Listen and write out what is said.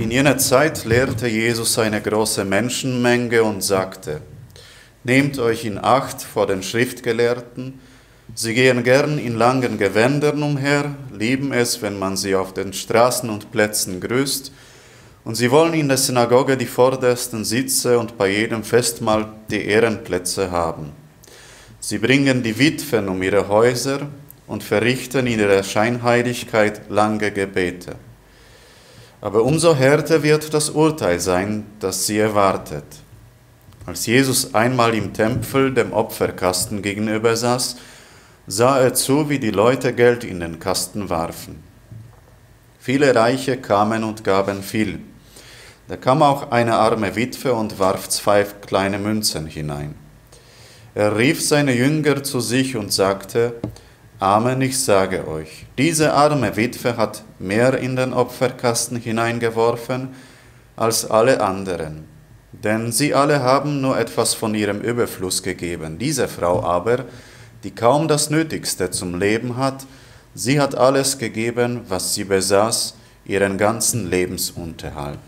In jener Zeit lehrte Jesus eine große Menschenmenge und sagte, Nehmt euch in Acht vor den Schriftgelehrten, sie gehen gern in langen Gewändern umher, lieben es, wenn man sie auf den Straßen und Plätzen grüßt, und sie wollen in der Synagoge die vordersten Sitze und bei jedem Festmahl die Ehrenplätze haben. Sie bringen die Witwen um ihre Häuser und verrichten in ihrer Scheinheiligkeit lange Gebete. Aber umso härter wird das Urteil sein, das sie erwartet. Als Jesus einmal im Tempel dem Opferkasten gegenüber saß, sah er zu, wie die Leute Geld in den Kasten warfen. Viele Reiche kamen und gaben viel. Da kam auch eine arme Witwe und warf zwei kleine Münzen hinein. Er rief seine Jünger zu sich und sagte, Amen, ich sage euch, diese arme Witwe hat mehr in den Opferkasten hineingeworfen als alle anderen. Denn sie alle haben nur etwas von ihrem Überfluss gegeben. Diese Frau aber, die kaum das Nötigste zum Leben hat, sie hat alles gegeben, was sie besaß, ihren ganzen Lebensunterhalt.